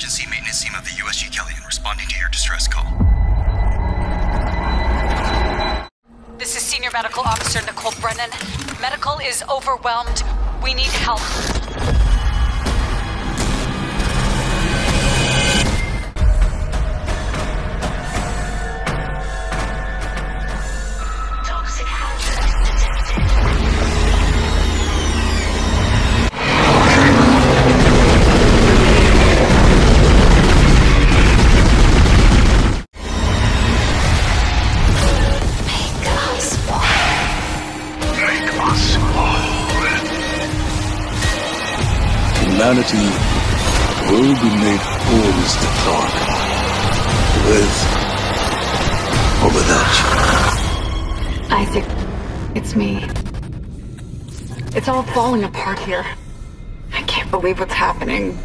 emergency maintenance team of the USG Kellion responding to your distress call. This is Senior Medical Officer Nicole Brennan. Medical is overwhelmed. We need help. Us whole. Humanity will be made whole, Mr. Clarke. With or without you. Isaac, it's me. It's all falling apart here. I can't believe what's happening.